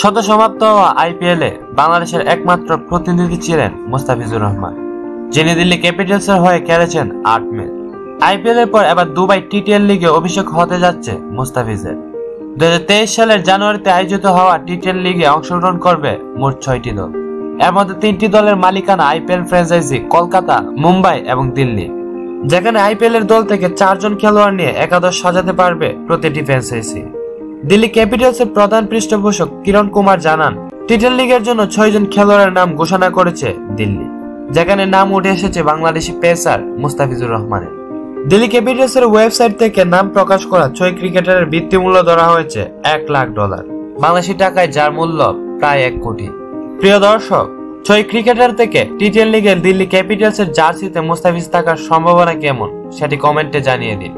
শত সমাপ্ত হওয়া আইপিএল এ বাংলাদেশের একমাত্র প্রতিনিধি ছিলেন মুস্তাফিজুর রহমান, যিনি দিল্লি ক্যাপিটালস এর হয়ে খেলেছেন আট ম্যাচ। আইপিএল এর পর এবার দুবাই টিটিএল লিগে অভিষেক হতে যাচ্ছে মুস্তাফিজের। দু সালের জানুয়ারিতে আয়োজিত হওয়া টিটিএল লিগে অংশগ্রহণ করবে মোট ছয়টি দল। এর মধ্যে তিনটি দলের মালিকানা আইপিএল ফ্র্যাঞ্চাইজি কলকাতা, মুম্বাই এবং দিল্লি। যেখানে আইপিএল এর দল থেকে চারজন খেলোয়াড় নিয়ে একাদশ সাজাতে পারবে প্রতিটি ফ্র্যাঞ্চাইজি। দিল্লি ক্যাপিটালস এর প্রধান পৃষ্ঠপোষক কিরণ কুমার জানান, টিটেল লিগের জন্য ছয়জন খেলোয়াড়ের নাম ঘোষণা করেছে দিল্লি, যেখানে নাম উঠে এসেছে বাংলাদেশি পেসার মুস্তাফিজুর রহমানের। দিল্লি ক্যাপিটালস এর ওয়েবসাইট থেকে নাম প্রকাশ করা ছয় ক্রিকেটারের ভিত্তি মূল্য ধরা হয়েছে এক লাখ ডলার। বাংলাদেশি টাকায় যার মূল্য প্রায় এক কোটি। প্রিয় দর্শক, ছয় ক্রিকেটার থেকে টি টেন লিগের দিল্লি ক্যাপিটালস এর জার্সিতে মুস্তাফিজ থাকার সম্ভাবনা কেমন, সেটি কমেন্টে জানিয়ে দিন।